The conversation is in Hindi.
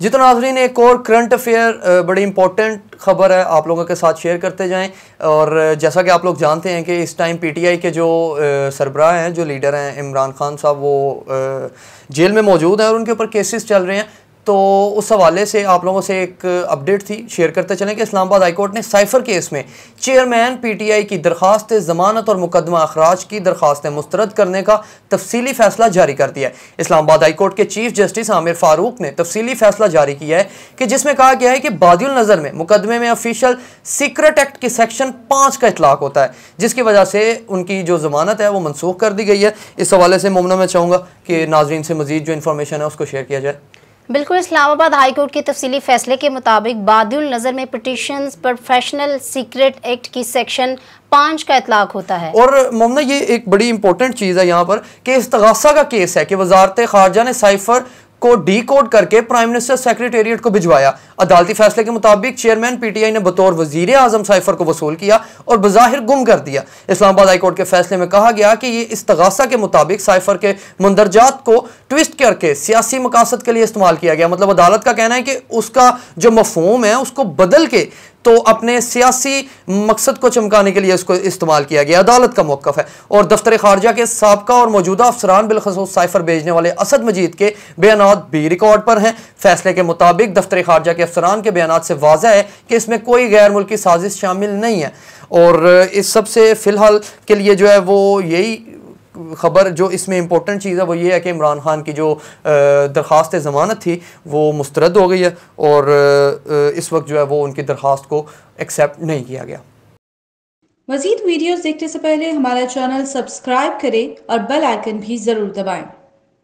जी तो नाजरीन एक और करंट अफेयर बड़ी इंपॉर्टेंट ख़बर है, आप लोगों के साथ शेयर करते जाएँ। और जैसा कि आप लोग जानते हैं कि इस टाइम पीटीआई के जो सरबराह हैं, जो लीडर हैं, इमरान खान साहब, वो जेल में मौजूद हैं और उनके ऊपर केसेस चल रहे हैं। तो उस हवाले से आप लोगों से एक अपडेट थी, शेयर करते चलें कि इस्लामाबाद हाईकोर्ट ने साइफर केस में चेयरमैन पीटीआई की दरखास्त, जमानत और मुकदमा अखराज की दरखास्तें मुस्तरद करने का तफसीली फैसला जारी कर दिया है। इस्लामाबाद हाईकोर्ट के चीफ जस्टिस आमिर फारूक ने तफसीली फैसला जारी किया है कि जिसमें कहा गया है कि बादल नज़र में मुकदमे में ऑफिशियल सीक्रेट एक्ट के सेक्शन पाँच का इतलाक होता है, जिसकी वजह से उनकी जो जमानत है वो मनसूख कर दी गई है। इस हवाले से मुमना मैं चाहूँगा कि नाजरीन से मजीद जो इन्फॉर्मेशन है उसको शेयर किया जाए। बिल्कुल, इस्लामाबाद हाई कोर्ट के तफसीली फैसले के मुताबिक बादुल नज़र में पटिशन प्रोफेशनल सीक्रेट एक्ट की सेक्शन पाँच का इतलाक होता है। और ममना, ये एक बड़ी इंपॉर्टेंट चीज़ है यहाँ पर कि इस्तगासा का केस है कि वजारत खारजा ने साइफर को डी कोड करके प्राइम मिनिस्टर सेक्रेटेरिएट को भिजवाया। अदालती फैसले के मुताबिक चेयरमैन पीटीआई ने बतौर वज़ीर आज़म साइफर को वसूल किया और बज़ाहिर गुम कर दिया। इस्लामाबाद हाईकोर्ट के फैसले में कहा गया कि ये इस्तगासा के मुताबिक साइफर के मंदरजात को ट्विस्ट करके सियासी मकासद के लिए इस्तेमाल किया गया। मतलब अदालत का कहना है कि उसका जो मफहूम है, उसको बदल के तो अपने सियासी मकसद को चमकाने के लिए इसको इस्तेमाल किया गया। अदालत का मौक़ है। और दफ्तर खारजा के सबका और मौजूदा अफसरान बिलखसूस साइफर भेजने वाले असद मजीद के बयान भी रिकॉर्ड पर हैं। फैसले के मुताबिक दफ्तर खारजा के अफसरान के बयान से वाजह है कि इसमें कोई गैर मुल्की साजिश शामिल नहीं है। और इस सबसे फ़िलहाल के लिए जो है वो यही ख़बर जो इसमें इंपॉर्टेंट चीज़ है, वो ये है कि इमरान खान की जो दरख्वास्त ज़मानत थी, वो मुस्तरद हो गई है और इस वक्त जो है वो उनकी दरख्वास्त को एक्सेप्ट नहीं किया गया। मजीद वीडियोस देखने से पहले हमारा चैनल सब्सक्राइब करें और बेल आइकन भी ज़रूर दबाएँ।